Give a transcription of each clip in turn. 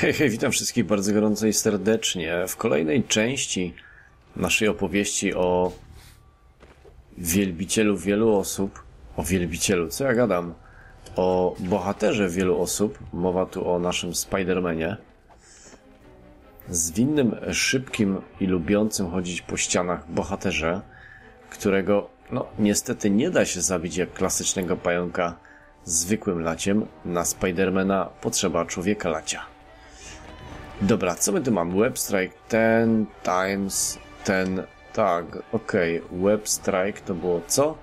Hej, hej, witam wszystkich bardzo gorąco i serdecznie w kolejnej części naszej opowieści o wielbicielu wielu osób. O wielbicielu, co ja gadam? O bohaterze wielu osób. Mowa tu o naszym Spidermanie. Zwinnym, szybkim i lubiącym chodzić po ścianach bohaterze, którego, no, niestety nie da się zabić jak klasycznego pająka zwykłym laciem. Na Spidermana potrzeba człowieka lacia. Dobra, co my tu mamy? Web strike 10 times 10. Tak, okej. Okay. Web strike to było co?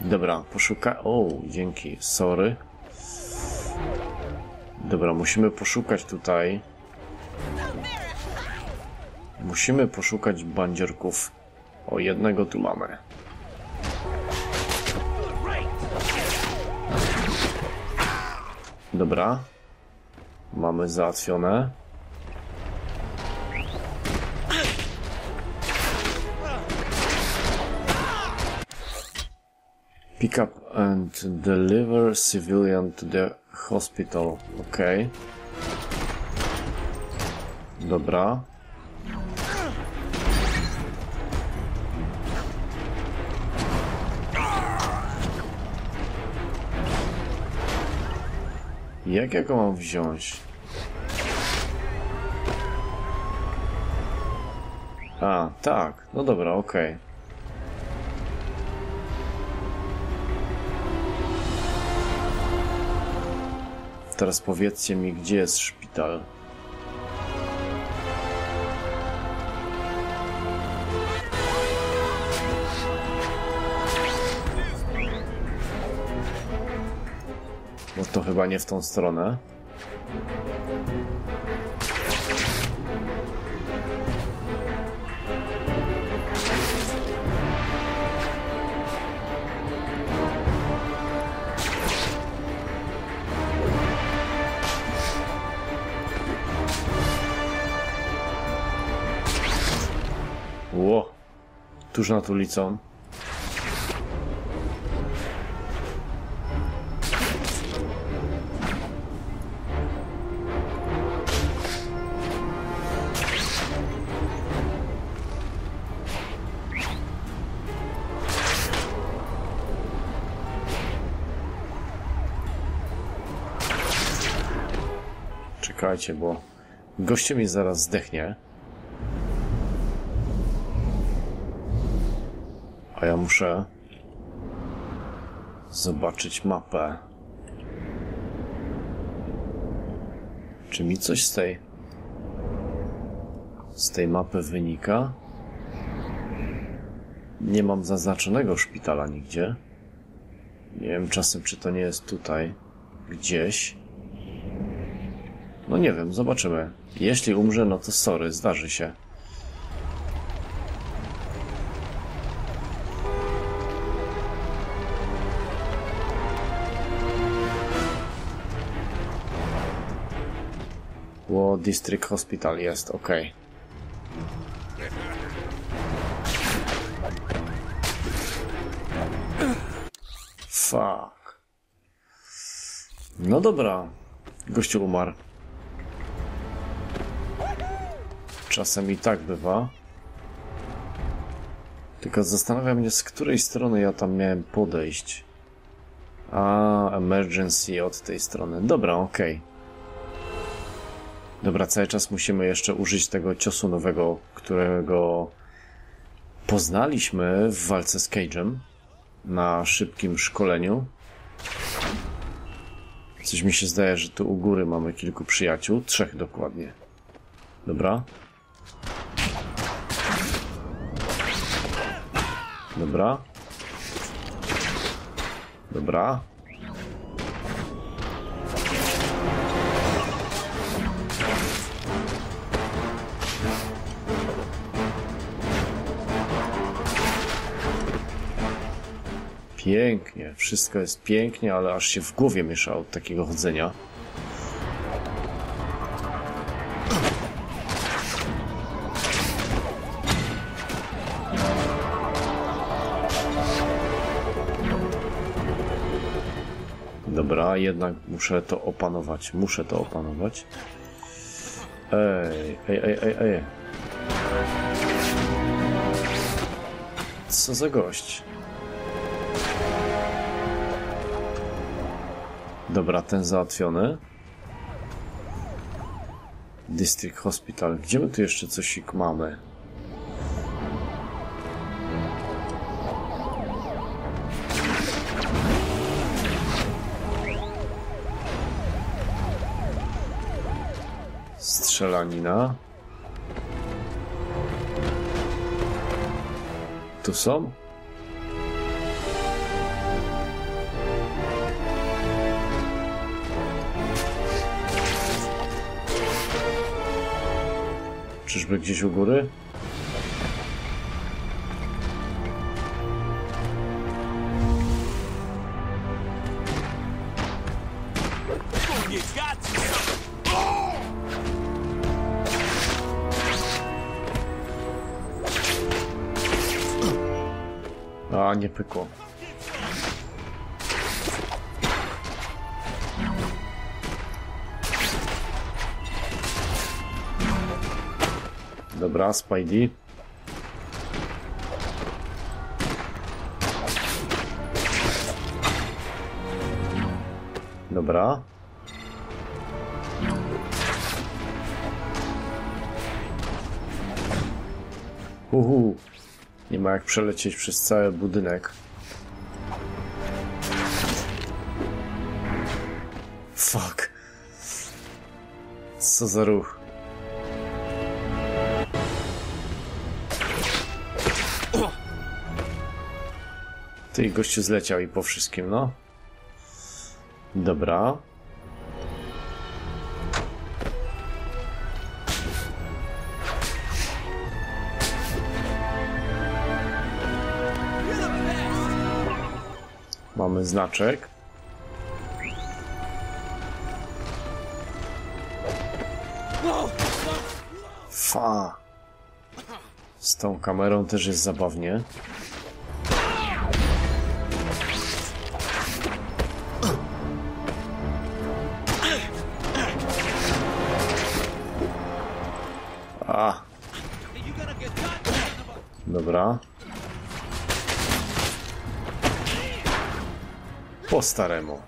Dobra, poszukaj. O, dzięki. Sorry. Dobra, musimy poszukać tutaj. Musimy poszukać bandziorków. O, jednego tu mamy. Dobra. Mamy załatwione. Pick up and deliver civilian to the hospital. Ok. Dobra. Jak ja go mam wziąć? A, tak. No dobra, okej. Okay. Teraz powiedzcie mi, gdzie jest szpital. To chyba nie w tą stronę. Ło, tuż nad ulicą. Czekajcie, bo goście mi zaraz zdechnie. A ja muszę zobaczyć mapę. Czy mi coś z tej z tej mapy wynika? Nie mam zaznaczonego szpitala nigdzie. Nie wiem czasem, czy to nie jest tutaj gdzieś. No nie wiem, zobaczymy. Jeśli umrze, no to sorry, zdarzy się. Ło, District Hospital jest, ok. Fuck. No dobra. Gościu umarł. Czasem i tak bywa. Tylko zastanawiam się, z której strony ja tam miałem podejść. A, emergency od tej strony. Dobra, okej. Okay. Dobra, cały czas musimy jeszcze użyć tego ciosu nowego, którego poznaliśmy w walce z Cage'em na szybkim szkoleniu. Coś mi się zdaje, że tu u góry mamy kilku przyjaciół, trzech dokładnie. Dobra. Dobra. Dobra. Pięknie, wszystko jest pięknie, ale aż się w głowie miesza od takiego chodzenia. Dobra, jednak muszę to opanować. Muszę to opanować. Ej, ej, ej, ej, ej. Co za gość? Dobra, ten załatwiony. District Hospital. Gdzie my tu jeszcze coś mamy? Strzelanina. Tu są? Czyżby gdzieś u góry? A, nie pykło. Dobra, Spidey. Dobra. Uhu. Nie ma jak przelecieć przez cały budynek. Fuck. Co za ruch. Ty gościu zleciał i po wszystkim, no. Dobra. Mamy znaczek. Fa. Z tą kamerą też jest zabawnie. Staremu.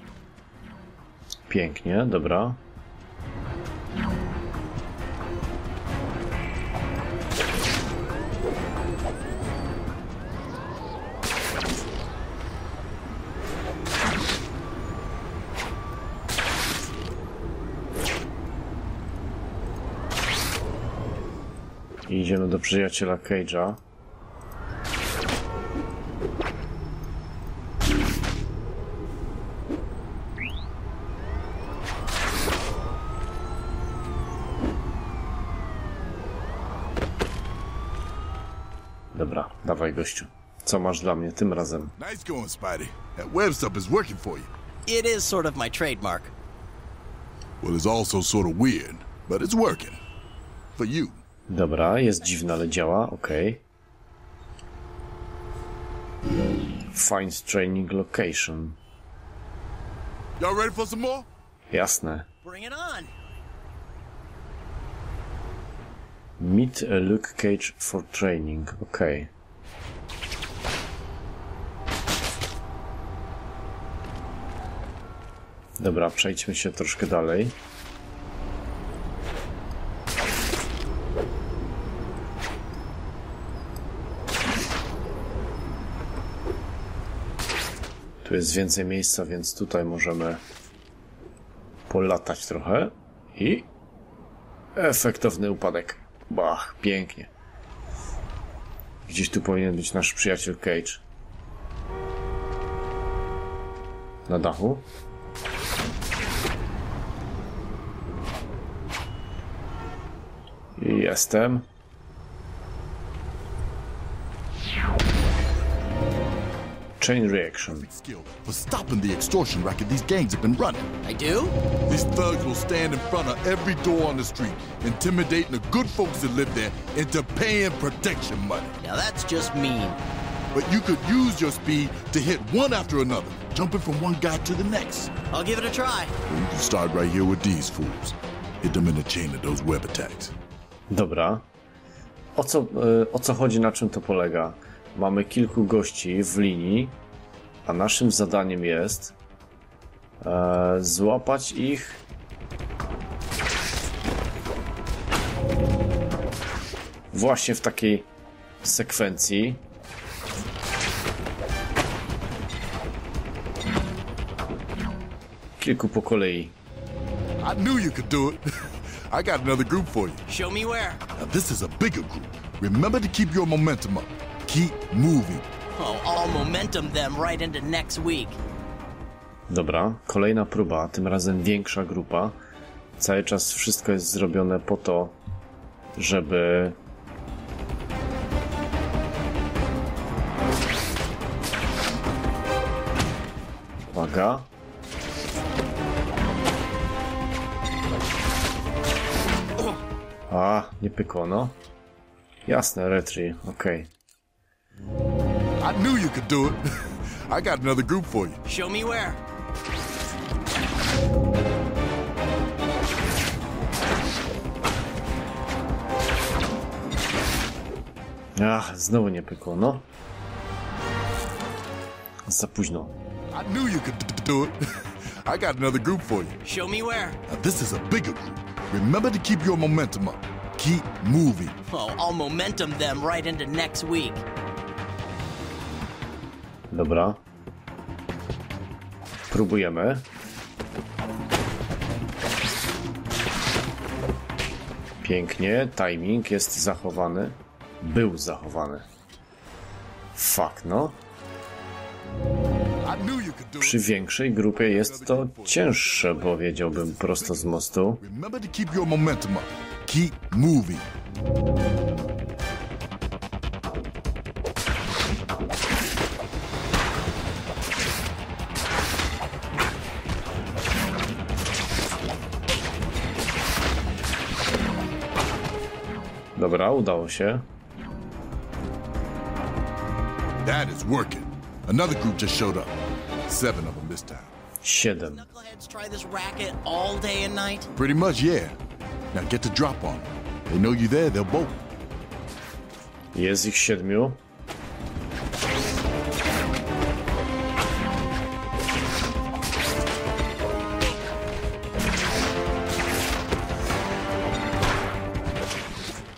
Pięknie, dobra. I idziemy do przyjaciela Cage'a. Gościu. Co masz dla mnie tym razem? Nice going, Spidey. That web stuff is working for you. It is sort of my trademark. Well, it's also sort of weird, but it's working. For you. Dobra, jest dziwna, ale działa, okej. Find training location. Y'all ready for some more? Jasne. Bring it on. Meet a Luke Cage for training, okej. Dobra, przejdźmy się troszkę dalej. Tu jest więcej miejsca, więc tutaj możemy polatać trochę i efektowny upadek. Bach, pięknie. Gdzieś tu powinien być nasz przyjaciel Cage. Na dachu. Jestem. Chain reaction. Skill for stopping the extortion racket these gangs have been running. I do? These thugs will stand in front of every door on the street, intimidating the good folks that live there into paying protection money. Now that's just mean. But you could use your speed to hit one after another, jumping from one guy to the next. I'll give it a try. You can start right here with these fools. Hit them in the chain of those web attacks. Dobra. O co, e, o co chodzi, na czym to polega? Mamy kilku gości w linii, a naszym zadaniem jest e, złapać ich. Właśnie w takiej sekwencji. Kilku po kolei. I knew you could do it. I got another group for you. Show me where. Now, this is a bigger group. Remember to keep your momentum up. Keep moving. Oh, I'll momentum them right into next week. Dobra, kolejna próba, tym razem większa grupa. Cały czas wszystko jest zrobione po to, żeby. Uwaga. A, nie pykło, no. Jasne, retry, okej. I knew you could do it. I got another group for you. Show me where. Ach, znowu nie pykło, no. Za późno. I knew you could do it. I got another group for you. Show me where. Now, this is a bigger group. Remember to keep your momentum up. Keep moving. Oh, I'll momentum them right into next week. Dobra. Próbujemy. Pięknie, timing jest zachowany. Był zachowany. Fuck, no. Przy większej grupie jest to cięższe, powiedziałbym prosto z mostu. Dobra, udało się. That is working. Another group just showed up. Seven of them this time. Siedem. Knuckleheads try this racket all day and night. Pretty much, yeah. Now get the drop on them. They know you there, they'll bolt. Jest ich siedmiu.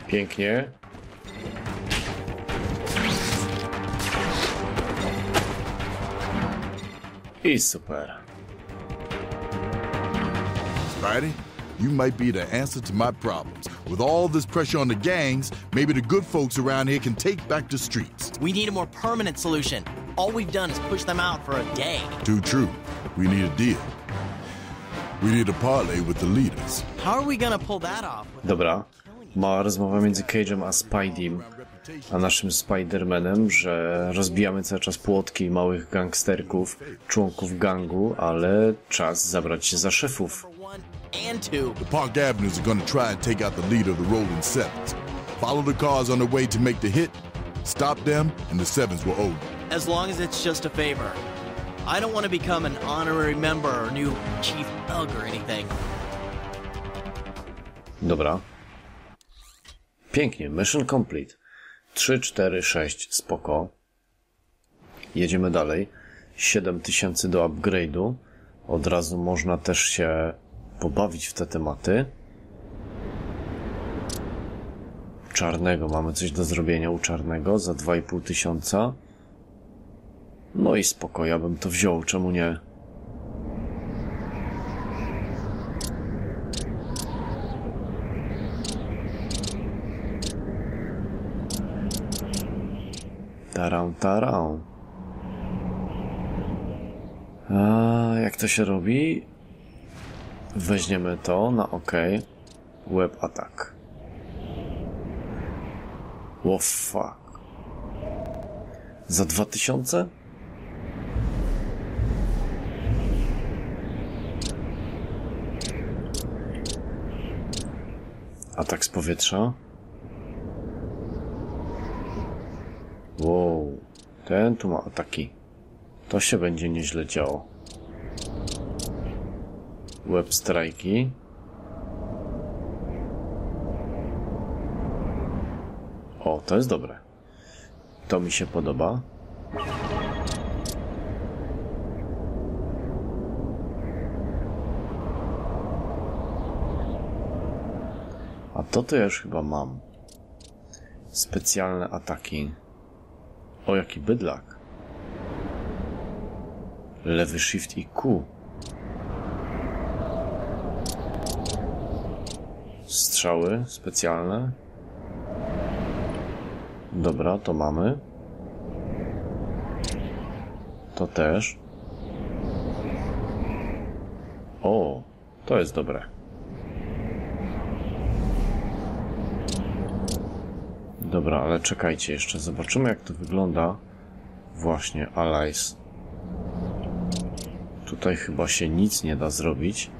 Pięknie. I super. Spidey, you might be the answer to my problems. With all this pressure on the gangs, maybe the good folks around here can take back the streets. We need a more permanent solution. All we've done is push them out for a day. Too true. We need a deal. We need a parlay with the leaders. How are we gonna pull that off? Dobra. Mała rozmowa między Cage'em a Spideym, a naszym Spidermanem, że rozbijamy cały czas płotki małych gangsterków, członków gangu, ale czas zabrać się za szefów. The Park Avenues are going to try and take out the leader of the Rolling Sevens. Follow the cars on their way to make the hit, stop them, and the Sevens will owe you. As long as it's just a favor. I don't want to become an honorary member or new chief thug or anything. Dobra. Pięknie, mission complete. 3, 4, 6, spoko. Jedziemy dalej. 7000 do upgrade'u. Od razu można też się pobawić w te tematy. Czarnego, mamy coś do zrobienia u czarnego za 2,5 tysiąca. No i spoko, ja bym to wziął, czemu nie? Tarą, tarą. A jak to się robi? Weźmiemy to na OK. Web attack. Wo fuck. Za 2000? Atak z powietrza? Wow, ten tu ma ataki. To się będzie nieźle działo. Web strajki. O, to jest dobre. To mi się podoba. A to to ja już chyba mam. Specjalne ataki. O, jaki bydlak. Lewy shift i Q. Strzały specjalne. Dobra, to mamy. To też. O, to jest dobre. Dobra, ale czekajcie jeszcze. Zobaczymy jak to wygląda. Właśnie, Allies. Tutaj chyba się nic nie da zrobić.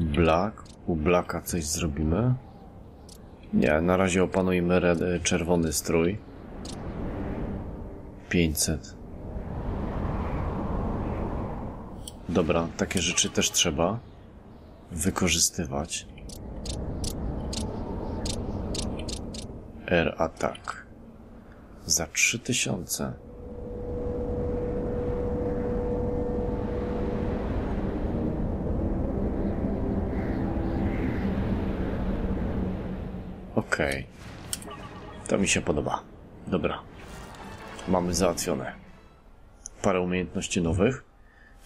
Black. U Blacka coś zrobimy. Nie, na razie opanujmy red, czerwony strój. 500. Dobra, takie rzeczy też trzeba wykorzystywać. Air Attack. Za 3000. Okej. To mi się podoba. Dobra. Mamy załatwione. Parę umiejętności nowych.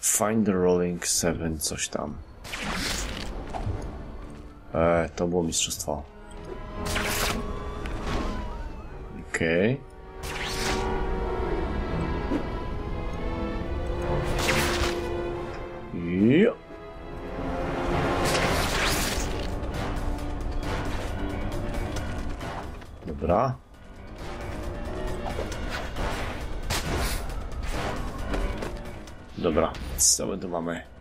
Find the Rolling 7, coś tam. Eee, to było mistrzostwo. Okej. Okay. Dobra. Dobra, co my tu mamy?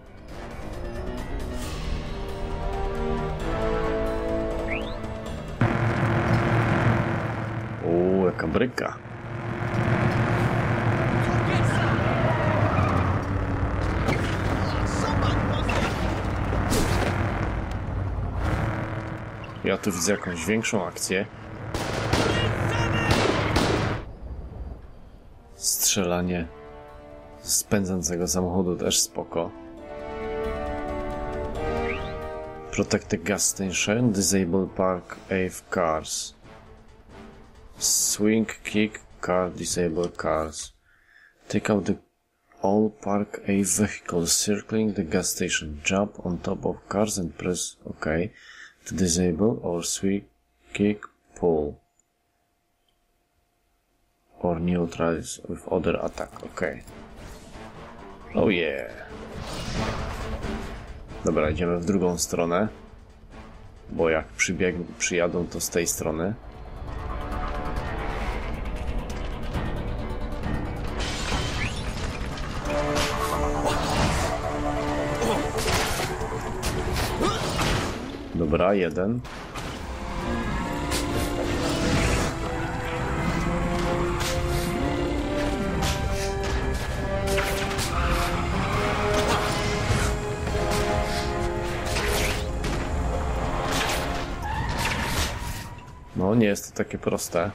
O, jaka bryka. Ja tu widzę jakąś większą akcję. Strzelanie z pędzącego samochodu też spoko. Protect the gas station, disable park AV cars. Swing, kick, car, disable cars. Take out the all park AV vehicles circling the gas station. Jump on top of cars and press OK to disable or swing, kick, pull. Or neutralize with other attack. OK. Oh yeah. Dobra, idziemy w drugą stronę. Bo jak przybieg przyjadą, to z tej strony. Dobra, jeden. No, nie jest to takie proste.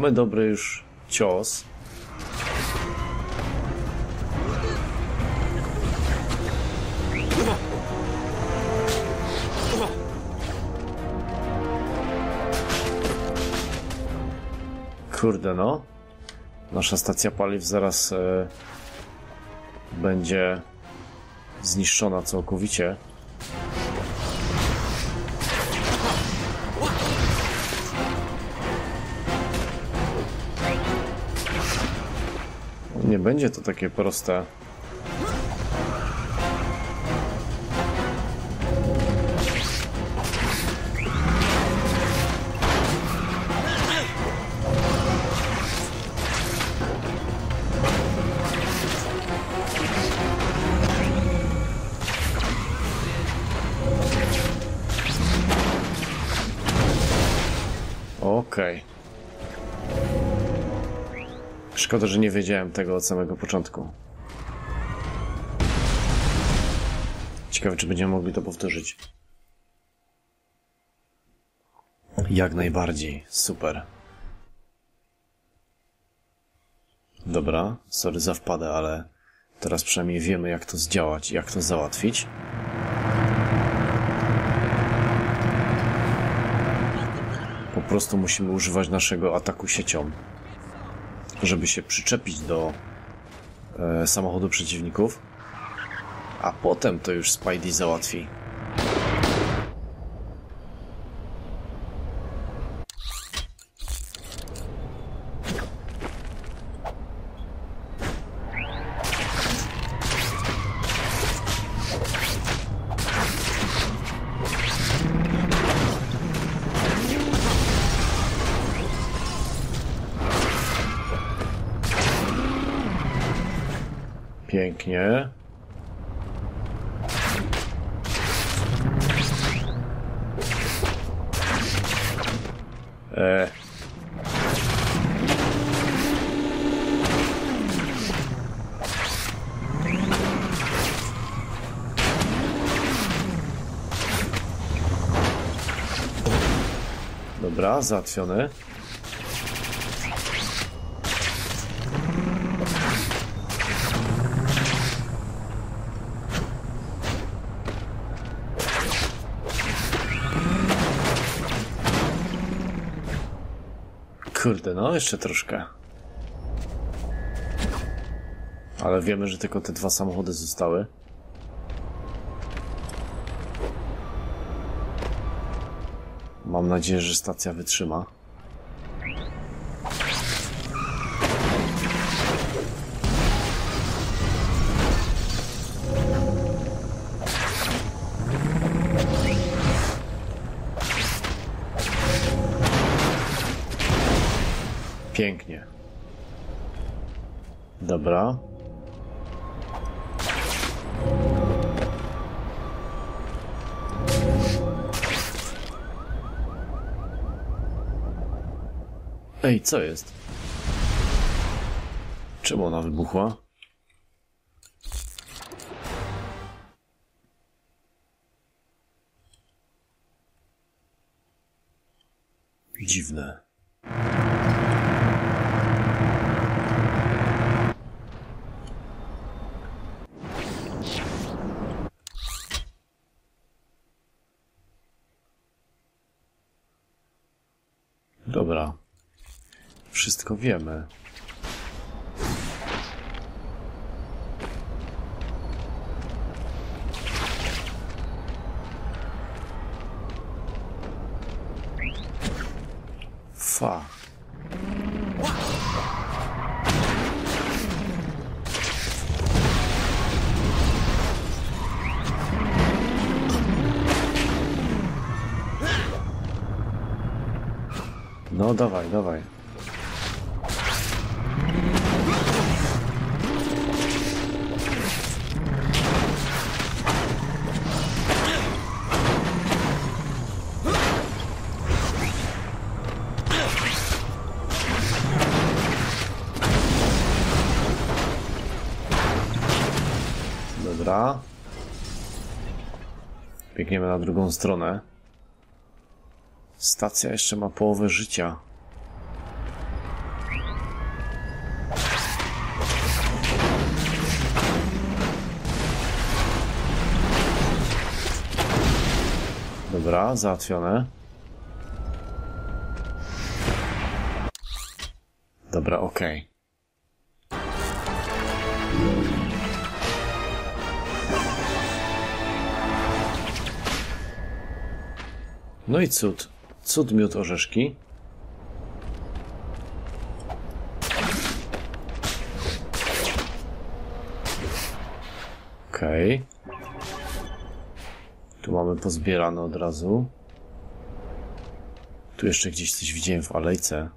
Mamy dobry już cios. Kurde no. Nasza stacja paliw zaraz e, będzie zniszczona całkowicie. Nie będzie to takie proste. Szkoda, że nie wiedziałem tego od samego początku. Ciekawe, czy będziemy mogli to powtórzyć. Jak najbardziej. Super. Dobra, sorry za wpadę, ale teraz przynajmniej wiemy, jak to zdziałać, jak to załatwić. Po prostu musimy używać naszego ataku siecią, żeby się przyczepić do e, samochodu przeciwników, a potem to już Spidey załatwi. Dobra, załatwiony. Kurde, no jeszcze troszkę. Ale wiemy, że tylko te dwa samochody zostały. Nadzieję, że stacja wytrzyma. Ej, co jest? Czemu ona wybuchła? Dziwne. Dobra. Wszystko wiemy. Fa. No dawaj, dawaj. Dobra. Biegniemy na drugą stronę. Stacja jeszcze ma połowę życia. Dobra, załatwione. Dobra, okej. No i cud. Cud miód orzeszki. Okej. Tu mamy pozbierane od razu. Tu jeszcze gdzieś coś widziałem w alejce.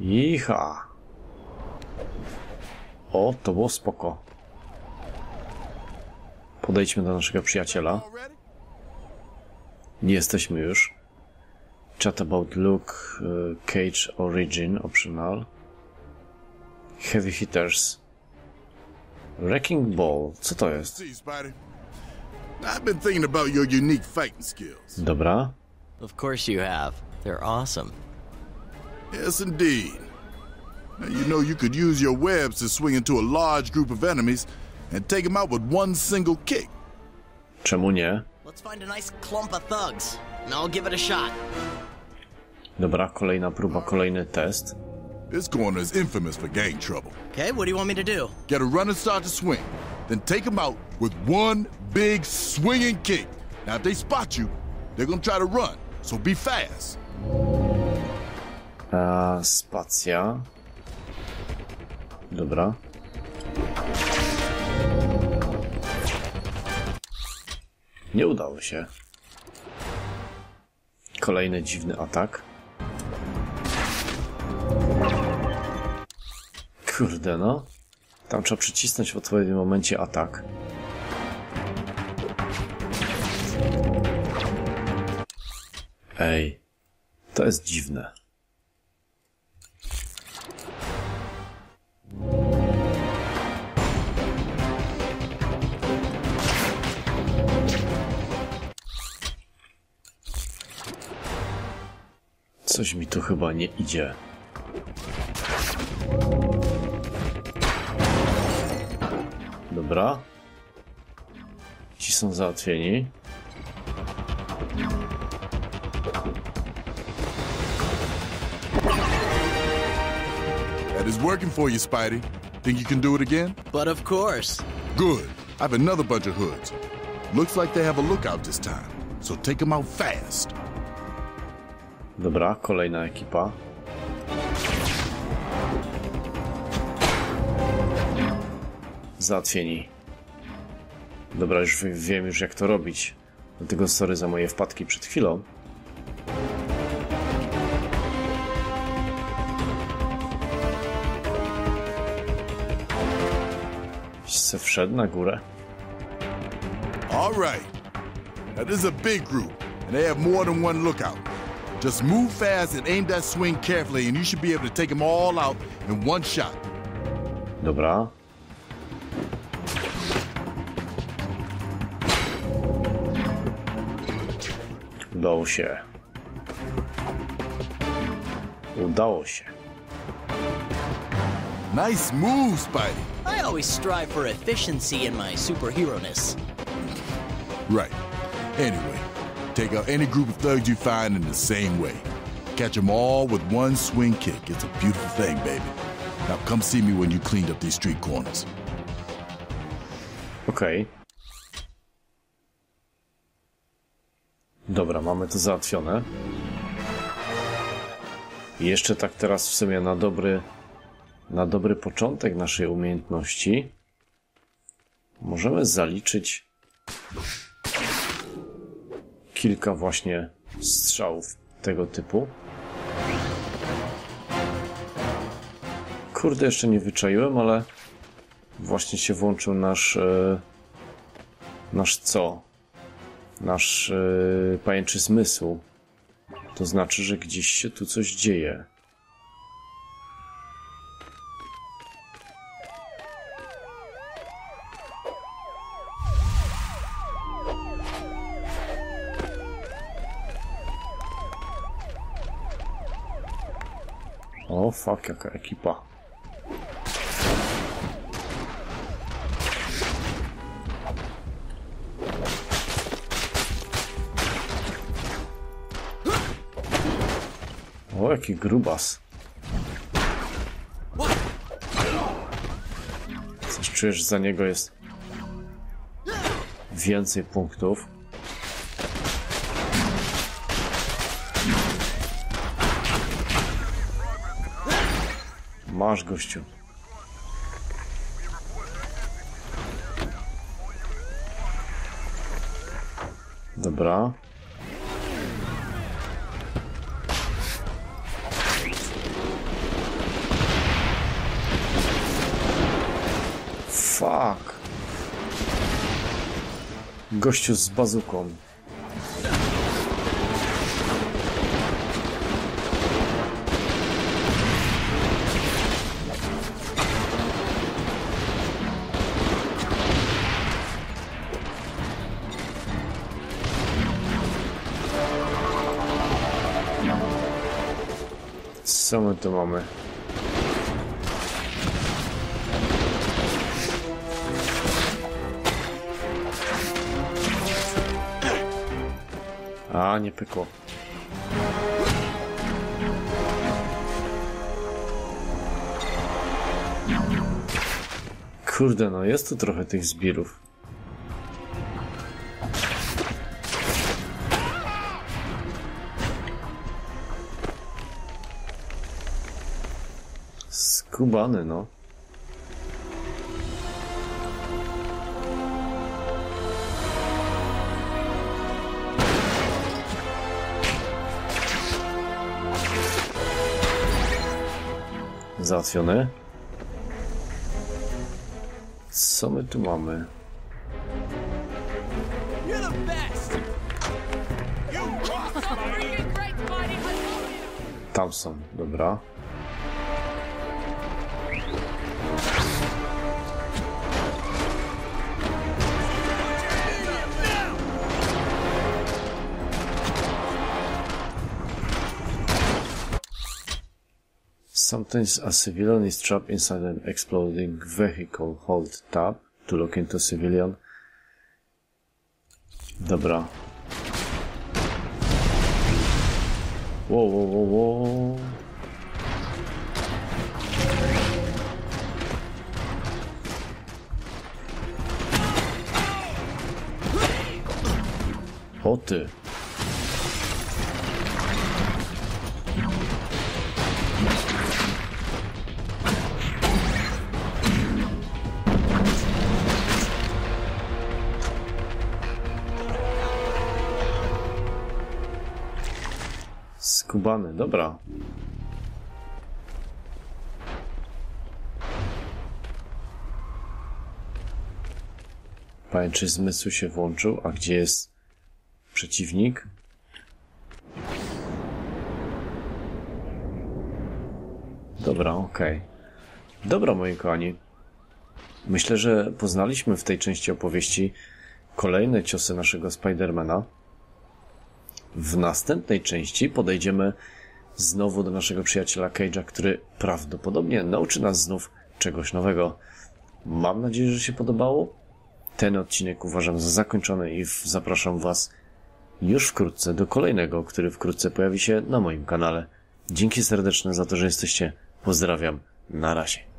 Icha. O, to było spoko. Podejdźmy do naszego przyjaciela. Nie jesteśmy już. Chat about look, y, cage origin, optional. Heavy hitters. Wrecking ball. Co to jest? I've been thinking about your unique fighting skills. Dobra. Of course you have. They're awesome. Yes, indeed. Now, you know you could use your webs to swing into a large group of enemies and take him out with one single kick. Czemu nie? Let's find a nice clump of thugs, and I'll give it a shot. Dobra, kolejna próba, kolejny test. This corner is infamous for gang trouble. Okay, what do you want me to do? Get a running start to swing, then take him out with one big swinging kick. Now, if they spot you, they're gonna try to run, so be fast. A, spacja. Dobra. Nie udało się. Kolejny dziwny atak. Kurde no. Tam trzeba przycisnąć w odpowiednim momencie atak. Ej, to jest dziwne. Coś mi tu chyba nie idzie. Dobra. Ci są załatwieni. That is working for you, Spidey. Think you can do it again? But of course. Good. I have another bunch of hoods. Looks like they have a lookout this time, so take them out fast. Dobra, kolejna ekipa. Załatwieni. Dobra, już wie- wiem już jak to robić. Dlatego sorry za moje wpadki przed chwilą. Se wszedł na górę. All right. Now, this is a big group, and they have more than one lookout. Just move fast and aim that swing carefully, and you should be able to take them all out in one shot. Dobra. Udało się. Udało się. Nice move, Spidey. I always strive for efficiency in my superhero-ness. Right. Anyway, take out any group of thugs you find in the same way. Catch them all with one swing kick. It's a beautiful thing, baby. Now come see me when you cleaned up these street corners. Okej. Dobra, mamy to załatwione. I jeszcze tak teraz w sumie na dobry na dobry początek naszej umiejętności możemy zaliczyć kilka właśnie strzałów tego typu. Kurde, jeszcze nie wyczaiłem, ale właśnie się włączył nasz e, nasz co? Nasz e, pajęczy zmysł. To znaczy, że gdzieś się tu coś dzieje. O, fuck, jaka ekipa. O, jaki grubas. Coś czujesz, że za niego jest więcej punktów. Masz, gościu. Dobra. Fuck. Gościu z bazuką. Co my tu mamy? A, nie pykło. Kurde, no jest tu trochę tych zbirów. Skubany, no. Załatwione. Co my tu mamy? Tam są, dobra. Sometimes a civilian is trapped inside an exploding vehicle. Hold tab to look into civilian. Dobra. Whoa, whoa, whoa, whoa. O ty. Skubany, dobra. Pamięć, czy zmysł się włączył, a gdzie jest przeciwnik? Dobra, okej. Dobra, moi kochani. Myślę, że poznaliśmy w tej części opowieści kolejne ciosy naszego Spidermana. W następnej części podejdziemy znowu do naszego przyjaciela Cage'a, który prawdopodobnie nauczy nas znów czegoś nowego. Mam nadzieję, że się podobało. Ten odcinek uważam za zakończony i zapraszam Was już wkrótce do kolejnego, który wkrótce pojawi się na moim kanale. Dzięki serdeczne za to, że jesteście. Pozdrawiam. Na razie.